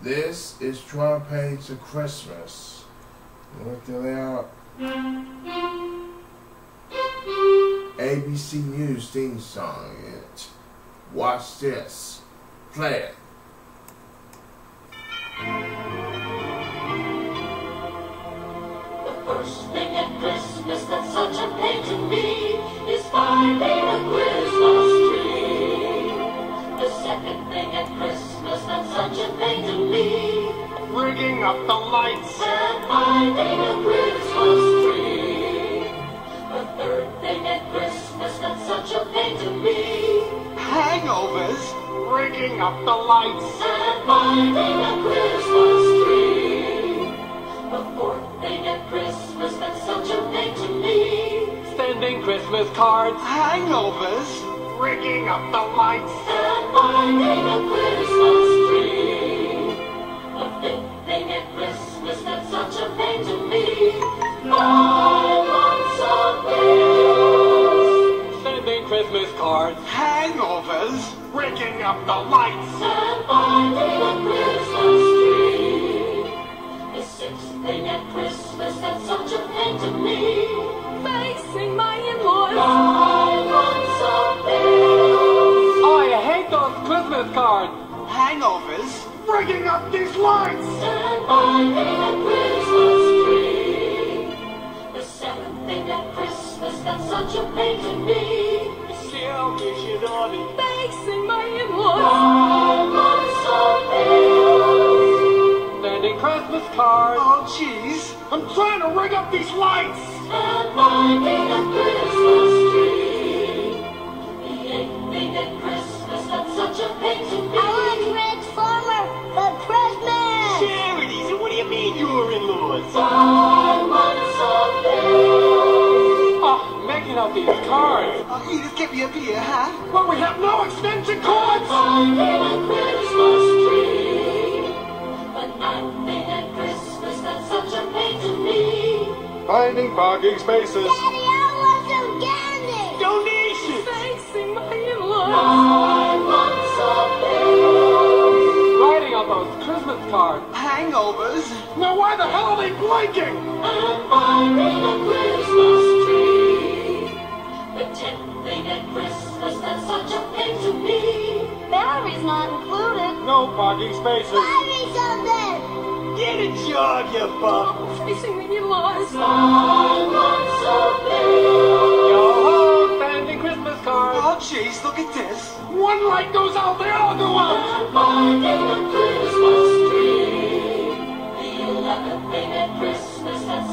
This is Trumpet to Christmas. Look it out. ABC News theme song. It. Watch this. Play it. The first thing at Christmas that's such a pain to me is finding Rigging up the lights. and finding a Christmas tree. The third thing at Christmas that's such a pain to me Hangovers. Rigging up the lights. and finding a Christmas tree. The fourth thing at Christmas that's such a pain to me Sending Christmas cards. Hangovers. Rigging up the lights. and finding a Christmas Christmas cards. Hangovers. Rigging up the lights. and finding a Christmas tree. The sixth thing at Christmas that's such a pain to me. Facing my in-laws. Five months of bills I hate those Christmas cards. Hangovers. Rigging up these lights. and finding a Christmas tree. The seventh thing at Christmas that's such a pain to me. Silky shidori. Facing my in-laws. Five months of Sending Christmas cards. Oh, jeez. I'm trying to rig up these lights. and finding a Oh, making out these cards. Oh, you just get me a here, huh? Well, we have no extension cords. finding a Christmas tree. The ninth thing at Christmas that's such a pain to me. Finding parking spaces. Daddy, I want some candy! Donations. Facing my in-laws. Five months of bills Writing on those Christmas cards. Hangovers. Now why the hell are they blinking? and finding a Christmas tree. The tenth thing at Christmas that's such a pain to me. Batteries not included. No parking spaces. Buy me something! Get a job, you bum. Facing my in-laws. Five months of bills Yo ho, sending Christmas cards. Oh, jeez, look at this. One light goes out, they all go out. and finding a Christmas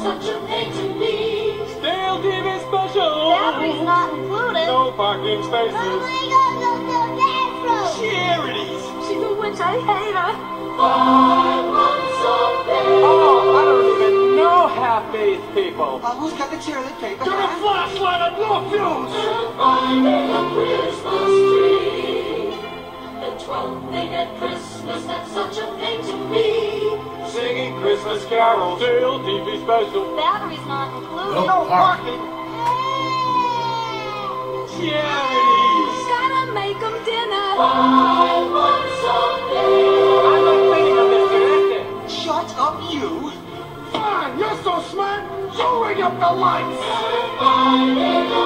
such a pain to me. Stale TV special. Batteries not included. No parking spaces. Oh my god, go to the bathroom! Charities. She's a witch. I hate her. Five months of bills Oh, I don't even know half these people. Oh, who's got the toilet paper? Get a huh? flashlight and no fuse. and finding a Christmas tree. The twelfth thing at Christmas that's such a pain to me. Singing Christmas carols. Stale TV special. Batteries not included. No parking. Oh, Charities. Gotta make 'em dinner. Five months of bills I'm not thinking of this connected. Shut up, you. Fine, you're so smart. You ring up the lights. and finding a